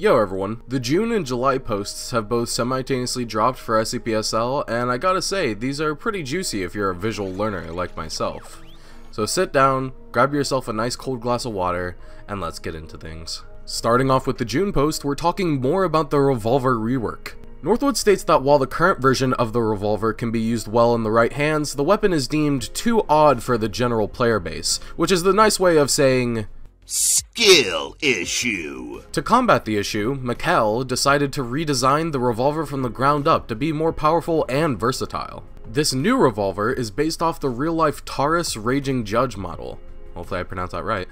Yo everyone, the June and July posts have both simultaneously dropped for SCPSL, and I gotta say, these are pretty juicy if you're a visual learner like myself. So sit down, grab yourself a nice cold glass of water, and let's get into things. Starting off with the June post, we're talking more about the revolver rework. Northwood states that while the current version of the revolver can be used well in the right hands, the weapon is deemed too odd for the general player base, which is the nice way of saying, Skill issue. To combat the issue, Mikkel decided to redesign the revolver from the ground up to be more powerful and versatile. This new revolver is based off the real-life Taurus Raging Judge model. Hopefully I pronounced that right.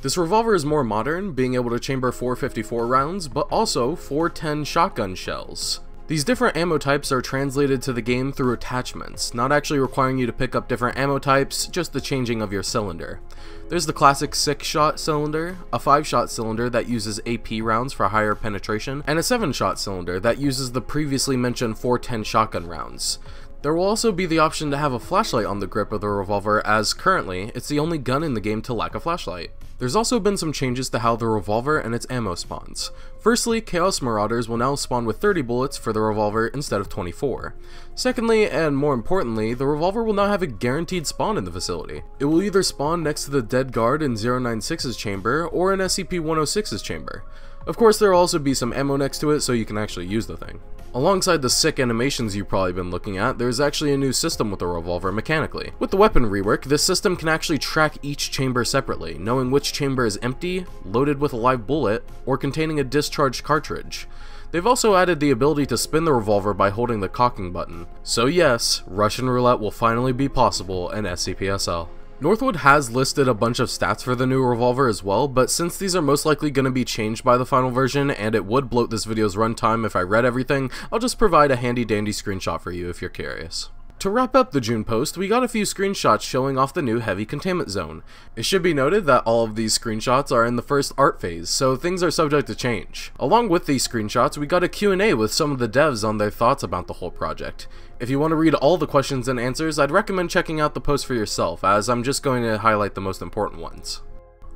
This revolver is more modern, being able to chamber 454 rounds, but also 410 shotgun shells. These different ammo types are translated to the game through attachments, not actually requiring you to pick up different ammo types, just the changing of your cylinder. There's the classic 6-shot cylinder, a 5-shot cylinder that uses AP rounds for higher penetration, and a 7-shot cylinder that uses the previously mentioned 410 shotgun rounds. There will also be the option to have a flashlight on the grip of the revolver as currently, it's the only gun in the game to lack a flashlight. There's also been some changes to how the revolver and its ammo spawns. Firstly, Chaos Marauders will now spawn with 30 bullets for the revolver instead of 24. Secondly, and more importantly, the revolver will now have a guaranteed spawn in the facility. It will either spawn next to the dead guard in 096's chamber or in SCP-106's chamber. Of course, there will also be some ammo next to it so you can actually use the thing. Alongside the sick animations you've probably been looking at, there's actually a new system with the revolver mechanically. With the weapon rework, this system can actually track each chamber separately, knowing which chamber is empty, loaded with a live bullet, or containing a discharged cartridge. They've also added the ability to spin the revolver by holding the cocking button. So yes, Russian roulette will finally be possible in SCPSL. Northwood has listed a bunch of stats for the new revolver as well, but since these are most likely going to be changed by the final version, and it would bloat this video's runtime if I read everything, I'll just provide a handy dandy screenshot for you if you're curious. To wrap up the June post, we got a few screenshots showing off the new heavy containment zone. It should be noted that all of these screenshots are in the first art phase, so things are subject to change. Along with these screenshots, we got a Q&A with some of the devs on their thoughts about the whole project. If you want to read all the questions and answers, I'd recommend checking out the post for yourself, as I'm just going to highlight the most important ones.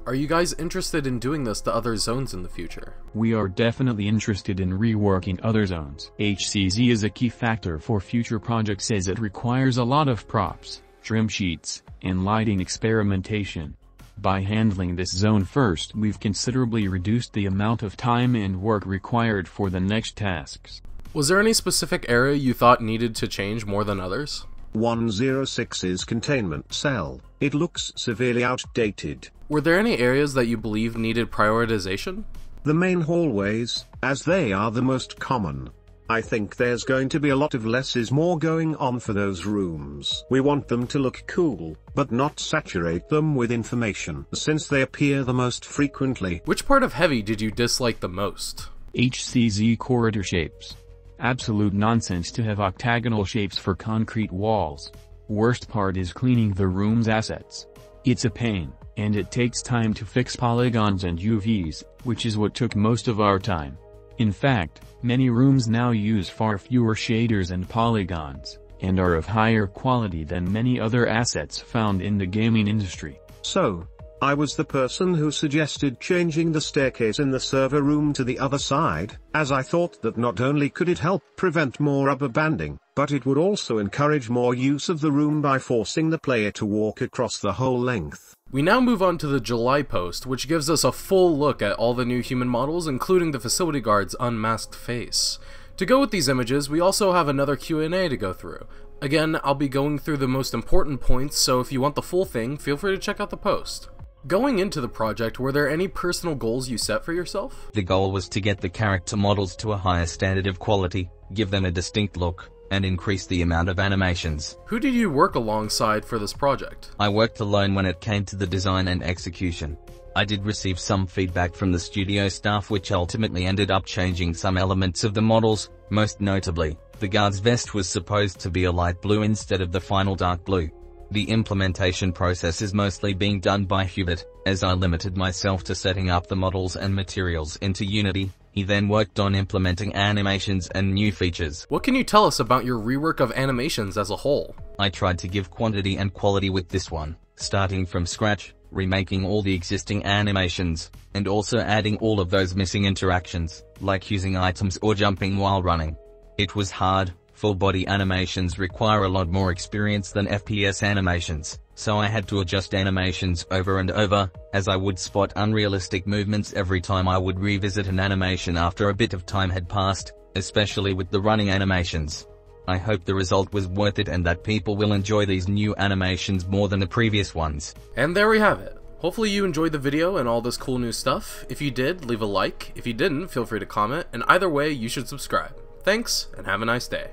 Are you guys interested in doing this to other zones in the future? We are definitely interested in reworking other zones. HCZ is a key factor for future projects as it requires a lot of props, trim sheets, and lighting experimentation. By handling this zone first we've considerably reduced the amount of time and work required for the next tasks. Was there any specific area you thought needed to change more than others? 106's containment cell. It looks severely outdated. Were there any areas that you believe needed prioritization? The main hallways, as they are the most common. I think there's going to be a lot of less is more going on for those rooms. We want them to look cool, but not saturate them with information since they appear the most frequently. Which part of Heavy did you dislike the most? HCZ corridor shapes. Absolute nonsense to have octagonal shapes for concrete walls. Worst part is cleaning the room's assets. It's a pain and it takes time to fix polygons and UVs, which is what took most of our time. In fact, many rooms now use far fewer shaders and polygons, and are of higher quality than many other assets found in the gaming industry. So, I was the person who suggested changing the staircase in the server room to the other side, as I thought that not only could it help prevent more rubber banding, but it would also encourage more use of the room by forcing the player to walk across the whole length. We now move on to the July post, which gives us a full look at all the new human models, including the facility guard's unmasked face. To go with these images, we also have another Q&A to go through. Again, I'll be going through the most important points, so if you want the full thing, feel free to check out the post. Going into the project, were there any personal goals you set for yourself? The goal was to get the character models to a higher standard of quality, give them a distinct look, and increase the amount of animations. Who did you work alongside for this project? I worked alone when it came to the design and execution. I did receive some feedback from the studio staff which ultimately ended up changing some elements of the models, most notably, the guard's vest was supposed to be a light blue instead of the final dark blue. The implementation process is mostly being done by Hubert, as I limited myself to setting up the models and materials into Unity, he then worked on implementing animations and new features. What can you tell us about your rework of animations as a whole? I tried to give quantity and quality with this one, starting from scratch, remaking all the existing animations, and also adding all of those missing interactions, like using items or jumping while running. It was hard, full body animations require a lot more experience than FPS animations, so I had to adjust animations over and over, as I would spot unrealistic movements every time I would revisit an animation after a bit of time had passed, especially with the running animations. I hope the result was worth it and that people will enjoy these new animations more than the previous ones. And there we have it. Hopefully you enjoyed the video and all this cool new stuff. If you did, leave a like. If you didn't, feel free to comment. And either way, you should subscribe. Thanks, and have a nice day.